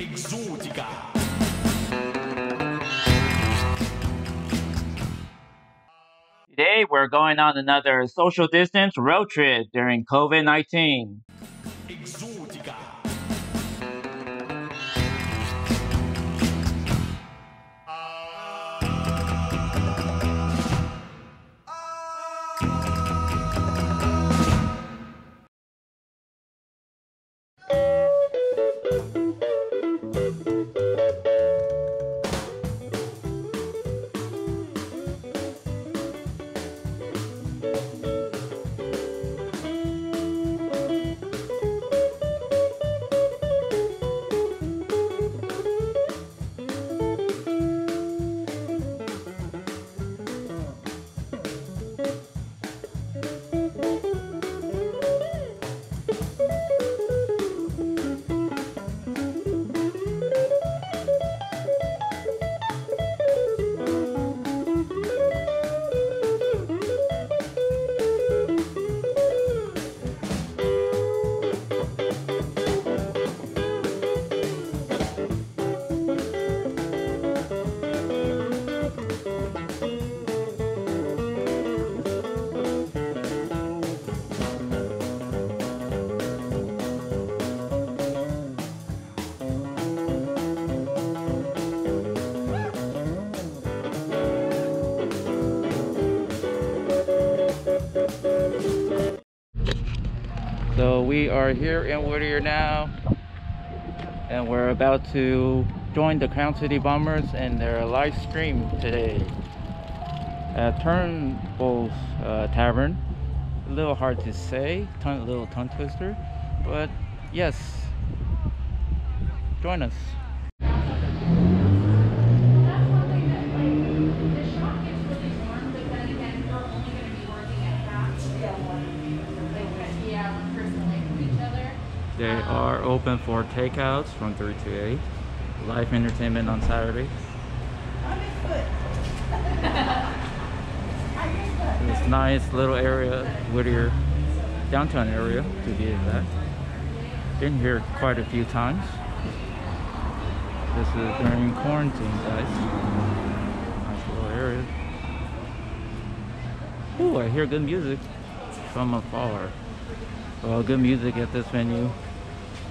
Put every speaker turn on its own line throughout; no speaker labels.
Exotica.
Today we're going on another social distance road trip during COVID 19.
Exotica.
So we are here in Whittier now, and we're about to join the Crown City Bombers in their live stream today at Turnbull's uh, Tavern. A little hard to say, tongue, little tongue twister, but yes, join us. They are open for takeouts from 3 to 8. Live entertainment on Saturdays. This nice little area, Whittier downtown area to be exact. Been here quite a few times. This is during quarantine, guys. Nice little area. Ooh, I hear good music from afar. Well, good music at this venue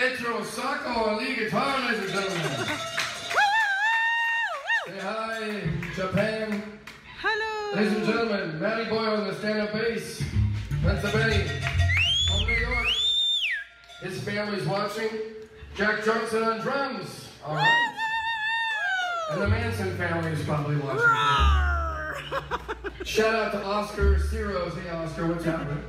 Etro Sacco on lead guitar, ladies and gentlemen. Say hi, Japan.
Hello.
Ladies and gentlemen, Matty Boyle on the stand-up bass. Pennsylvania. From New York. His family's watching. Jack Johnson on drums. All right. And the Manson family is probably watching. Shout out to Oscar Ciros. Hey, Oscar, what's happening?